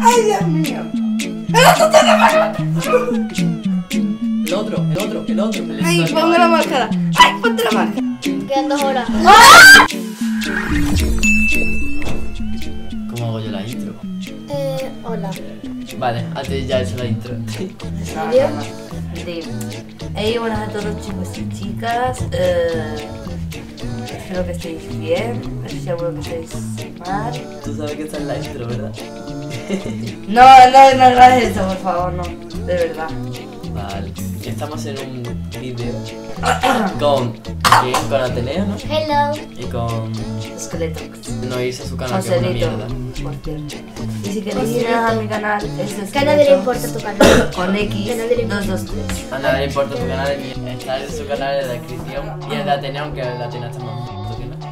¡Ay, Dios mío! El otro, el otro, el otro. el ¡Ay, otro. ponme la máscara! ¡Ay, ponte la máscara! Quedan dos horas. ¿Cómo hago yo la intro? Eh, hola. Vale, antes ya he hecho la intro. No. Sí. Hey, buenas a todos chicos y chicas. Eh, espero que estéis bien. Seguro que estéis mal. Tú sabes que está en la intro, ¿verdad? No, no, no hagas eso, por favor, no. De verdad. Vale. Estamos en un vídeo con, ¿quién? con Ateneo, ¿no? Hello. Y con Esqueletos. no irse a su canal, que es una mierda. Y si queréis ir a mi canal, es Que a nadie le importa tu canal. Con X Que a nadie le importa. 223. A nadie le importa tu canal, está en su canal en la descripción. Y el de Ateneo, aunque el de Ateneo está más.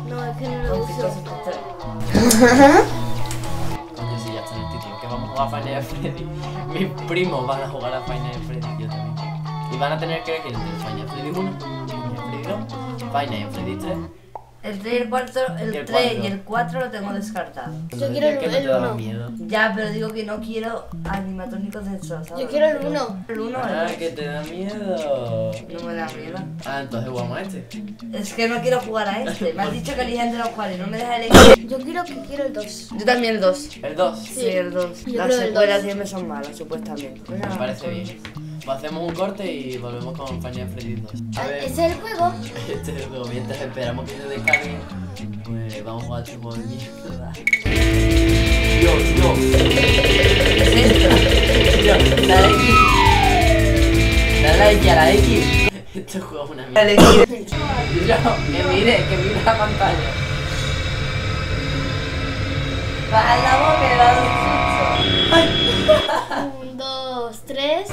No, es que no lo uso. jugar a Final Freddy. Mis primos van a jugar a Final Freddy, yo también. Y van a tener que elegir entre Final Freddy 1, Final Freddy 2, Final Freddy 3. El 3 y el 4, Y el el 3 cuatro. y el 4 lo tengo descartado. Yo quiero el- que no el te daba uno. miedo. Ya, pero digo que no quiero animatrónicos de. Yo quiero el uno. El 1 Ah, que te da miedo. no me da miedo. Ah, entonces jugamos a este. Es que no quiero jugar a este. Me has dicho que elijan de los cuales, no me dejas elegir. Yo quiero que quiero el 2. Yo también el 2. El 2. Sí, el 2. Yo Las secuelas siempre son malas, supuestamente. Me parece bien. Pues hacemos un corte y volvemos con Final Freddy 2. A ver, ¿Ese es el juego? este es el juego. Mientras esperamos que se descargue, pues vamos a jugar este juego de mierda. Dios, Dios. ¿Qué es esto? Dios, la X. Dale a la X, a la X. Este juego es una mierda. Yo, que mire, que mire la pantalla. Baja la boca susto. Un, dos, tres.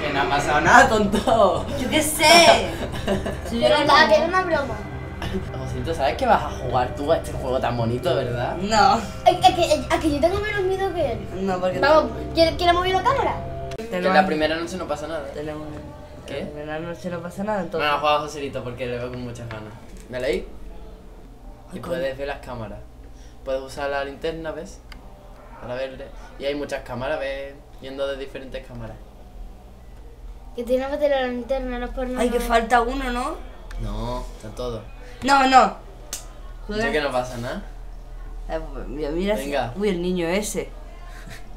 Que no ha pasado nada, tonto. Yo qué sé. Si yo Pero no que era una broma. Josito, ¿sabes que vas a jugar tú a este juego tan bonito, verdad? No. A, a que, a que yo tengo menos miedo que él. No, porque. Vamos, ¿quiere, ¿quiere mover la cámara? Que en la primera noche no pasa nada. Tenemos. ¿Qué? En la noche no pasa nada, entonces. Bueno, juega a Joselito porque le veo con muchas ganas. Dale ahí. Y puedes ver las cámaras. Puedes usar la linterna, ¿ves? Para verle. Y hay muchas cámaras, ves, yendo de diferentes cámaras. Que tiene que meter la linterna, no es por nada. Ay, que falta uno, ¿no? No, está todo. No, no. Yo que no pasa nada. Pues, mira, mira. si- Venga. Uy, el niño ese.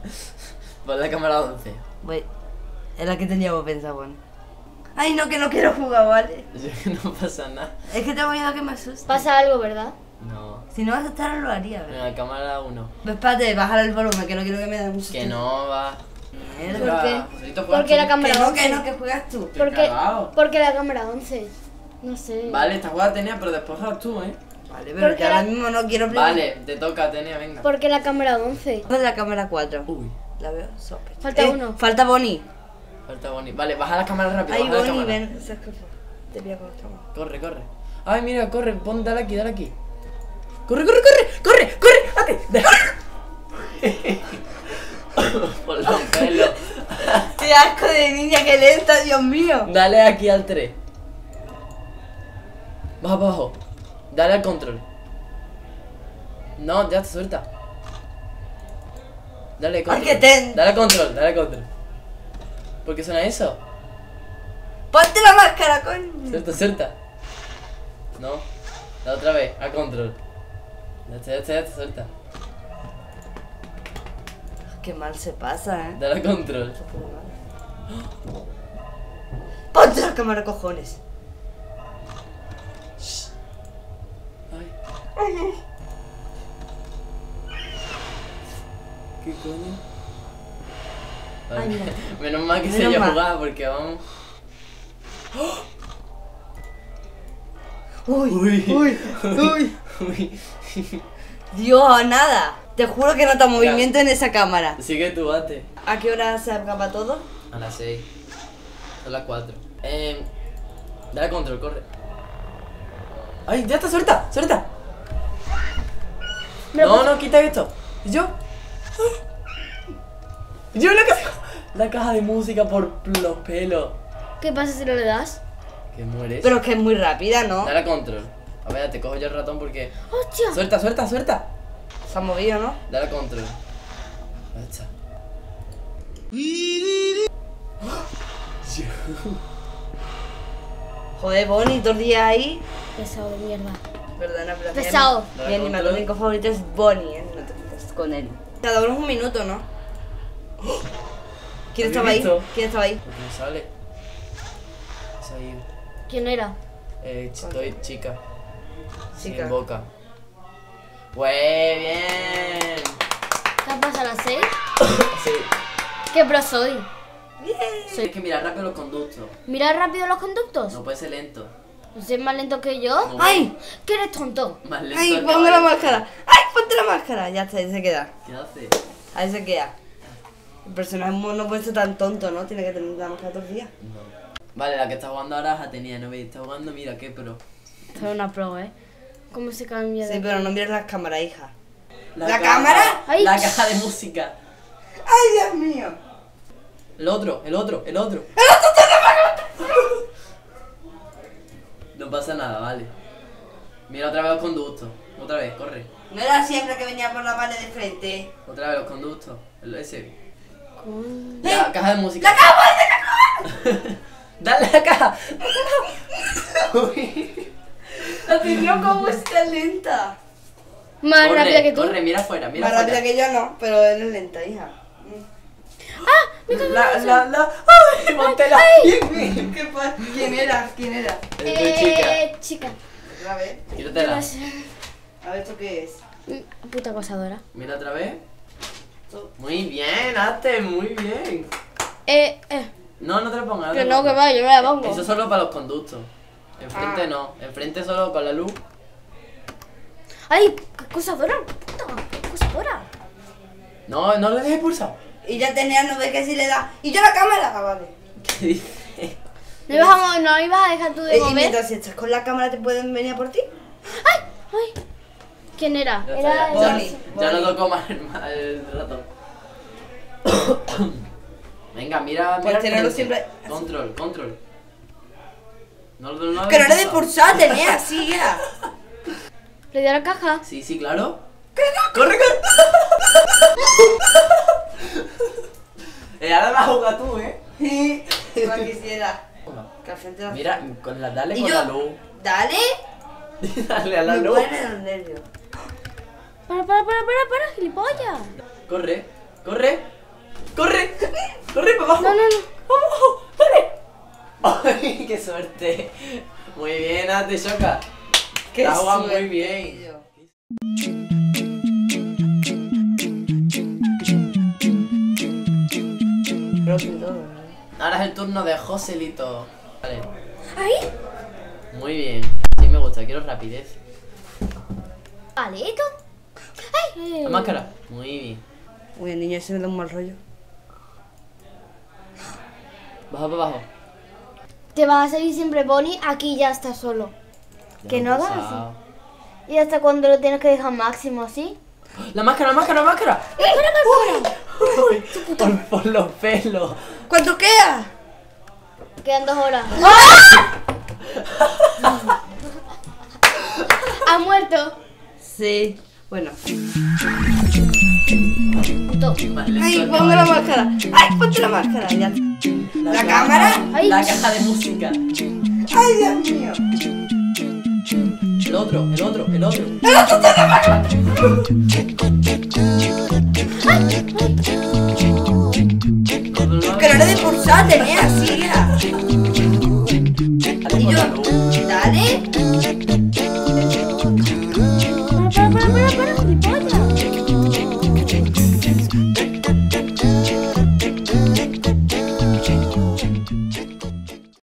Pon la cámara 11. Voy. Es la que teníamos pensado, bueno. Ay, no, que no quiero jugar, ¿vale? Yo que no pasa nada. Es que tengo miedo a que me asuste. Pasa algo, ¿verdad? No. Si no me asustara, lo haría, ¿verdad? Venga, cámara 1. Pues espérate, bajar el volumen, que no quiero que me dé un susto. Que no va. Mierda. ¿Por qué? Porque la cámara Que no, 11. que no, que juegas tú. Porque, porque la cámara 11. No sé. Vale, esta jugada tenía, pero después juegas tú, ¿eh? Vale, pero Porque ahora la- mismo no quiero primero. Vale, te toca, Tenea, venga. Porque la cámara 11. Vamos a la cámara 4. Uy, La veo sospechosa. Falta Eh, uno. Falta Bonnie. falta Bonnie. Vale, baja la cámara rápido. La Bonnie, ven. Se escapó. Te voy a cortar. Corre, corre. Ay, mira, corre, pon, dale aquí, dale aquí. Corre, corre, corre, corre, corre, date. Por los pelos. ¡Qué asco de niña, qué lenta, Dios mío! Dale aquí al 3. Baja para abajo. Dale al control. No, ya te suelta. Dale control. que ten- Dale al control, dale al control. ¿Por qué suena eso? ¡Ponte la máscara, coño! Suelta, suelta. No. La otra vez, a control. Ya está, ya está, ya está, suelta. Qué mal se pasa, ¿eh? Dale a control. ¡Ponte la cámara, cojones! Ay. ¿Qué coño? Vale, Ay, no. Menos mal que Menos se haya mal. jugado porque vamos. ¡Uy! Uy. ¡Uy! ¡Uy! Uy. Dios, nada. Te juro que nota movimiento en esa cámara. Sigue tu bate. ¿A qué hora se acaba todo? A las 6. Son las 4. Eh, dale a control, corre. ¡Ay, ya está, suelta! ¡Suelta! Me No, no, quita esto. ¿Y yo? Yo la caja. La caja de música por los pelos. ¿Qué pasa si no le das? Que mueres. Pero es que es muy rápida, ¿no? Dale a control. A ver, te cojo yo el ratón porque. ¡Hostia! Suelta, suelta, suelta. Se ha movido, ¿no? Dale a control. Ya está. Joder, Bonnie, dos días ahí. Pesado de mierda. Perdona, pero Pesado. Mi, mi animatrónico favorito es Bonnie, ¿eh? No te metas con él. Cada uno es un minuto, ¿no? ¿Quién ¿Habéis estaba ahí? ¿Quién estaba ahí? Porque me sale. ¿Quién era? Eh, ch- estoy chica. Chica. Sin boca. Pues bien. ¿Qué ha pasado a las 6? Sí. ¿Qué pro soy? Tienes que mirar rápido los conductos. ¿Mira rápido los conductos? No puede ser lento. ¿No soy más lento que yo? No. ¡Ay! ¿Que eres tonto? Más lento. ¡Ay, pongo la máscara! ¡Ay, ponte la máscara! Ya está, ahí se queda. ¿Qué hace? Ahí se queda. El personaje no puede ser tan tonto, ¿no? Tiene que tener la máscara todos los días. No. Vale, la que está jugando ahora es Atenea, ¿no veis? Está jugando, mira, qué pro. Esto es una pro, ¿eh? ¿Cómo se cambia de...? Sí, pero no mires las cámaras, hija. ¿La caja- cámara? Ay. La caja de música. ¡Ay, Dios mío! El otro, el otro, el otro. No pasa nada, vale. Mira otra vez los conductos. Otra vez, corre. No era siempre que venía por la pared de frente. Otra vez los conductos. El ese. La caja de música. ¡La caja! ¡Dale la caja! Uy. La tenía como está lenta. Más Corre, rápida que tú. Corre, mira afuera, mira Más rápida que yo no, pero eres lenta, hija. La, la, la. ¡Ay! ¡Montela! ¿Qué pasa? ¿Quién era? ¿Quién era? Eh, chica. Otra vez. Quítatela. A ver, ¿esto qué es? Mm, Puta acosadora. Mira otra vez. Muy bien, Ate, muy bien. Eh, eh. No, no te lo pongas. Que no, lo que va, yo me la pongo. Eso solo para los conductos. Enfrente Ah. no. Enfrente solo con la luz. ¡Ay! ¡Qué acosadora! ¡Puta! ¡Qué acosadora! No, no le dejes pulsar. Y ya tenía, no ves que si le da. ¡Y yo la cámara! Ah, vale. ¿Qué dice? ¿No ibas a, no ibas a dejar tú de Eh, y mover? mientras estás con la cámara, ¿te pueden venir a por ti? ¡Ay! ¡Ay! ¿Quién era? Ya, Era el- ya, ya no toco más el, el ratón. Venga, mira, Pues mira. tenerlo frente. siempre- Control, control. No, no, no Que no le des pulsado. pulsar, tenía así ya. ¿Le dio la caja? Sí, sí, claro. ¡Corre, corre! eh, ahora vas a jugar tú, ¿eh? Igual quisiera. La- Mira, con la, dale Y con yo- la luz. Dale. dale a la Me luz. ponen los nervios. ¡Para, para, para, para, para! ¡Gilipollas! Corre, corre, corre, corre para abajo. No, no, no. ¡Vamos, corre! ¡Ay, qué suerte! Muy bien, Ate Shoka. Qué jugado muy bien. Ahora es el turno de Joselito. Vale, ¡Ahí! muy bien. Sí me gusta, quiero rapidez. ¡Aleto! ¡Ay! La máscara. Muy bien. Uy, el niño ese me da un mal rollo. Baja para abajo. Te vas a salir siempre Bonnie, aquí ya estás solo. Ya Que no hagas así. ¿Y hasta cuándo lo tienes que dejar máximo, sí? La máscara, la máscara, la máscara. Uy, por, por los pelos. ¿Cuánto queda? Quedan dos horas. ¿Ha muerto? Sí. Bueno. Ay, pongo la máscara. Ay, ponte la máscara. Ya. ¿La cámara? Ay. La caja de música. Ay, Dios mío. El otro, el otro, el otro. Que no le des pulsar, tenía así.